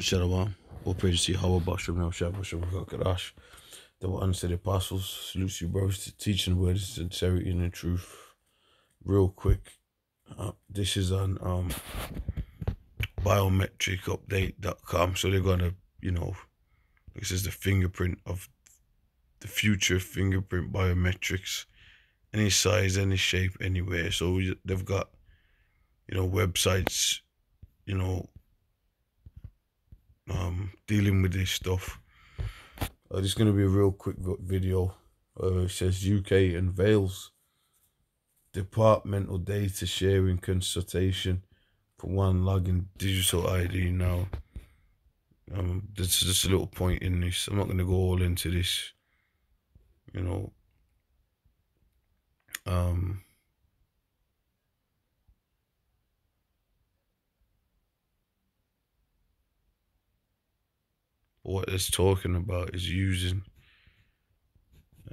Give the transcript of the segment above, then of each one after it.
Shalom. All praise to Yahweh, Bashem, El Shabbat, Kadash. The ones to the apostles, salute you, brothers, teaching words, sincerity, and the truth. Real quick, uh, this is on um, biometricupdate.com. So they're going to, you know, this is the fingerprint of the future fingerprint biometrics. Any size, any shape, anywhere. So they've got, you know, websites, you know, dealing with this stuff. Uh, this is going to be a real quick video. Uh, it says UK unveils departmental data sharing consultation for one login digital ID now. Um, there's just a little point in this. I'm not going to go all into this. You know. Um. What it's talking about is using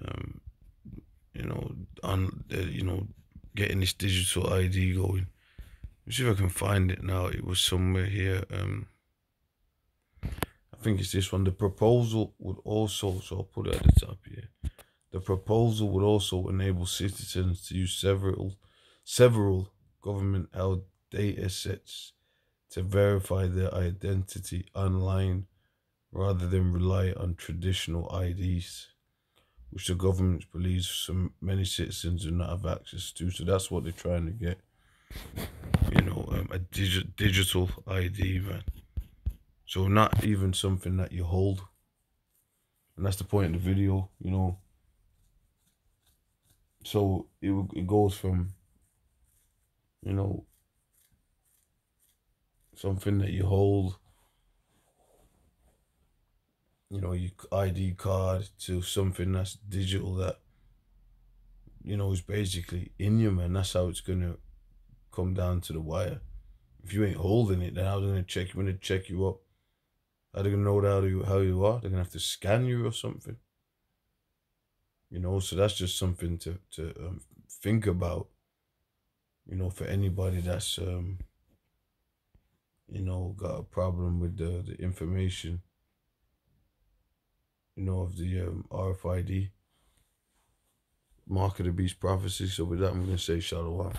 um, you know uh, you know getting this digital id going. Let's see if i can find it now. It was somewhere here um i think it's this one. The proposal would also so i'll put it at the top here. The proposal would also enable citizens to use several several government held data sets to verify their identity online rather than rely on traditional IDs, which the government believes some many citizens do not have access to. So that's what they're trying to get. You know, um, a digi digital ID, man. So not even something that you hold. And that's the point of the video, you know. So it, it goes from, you know, something that you hold you know, your ID card to something that's digital that, you know, is basically in you, man. That's how it's to come down to the wire. If you ain't holding it, then how going to check you? When they check you up, are they to know how you, how you are? They're to have to scan you or something. You know, so that's just something to, to um, think about, you know, for anybody that's, um, you know, got a problem with the, the information you know, of the um, RFID, Mark of the Beast Prophecy. So with that, I'm going to say Shalom.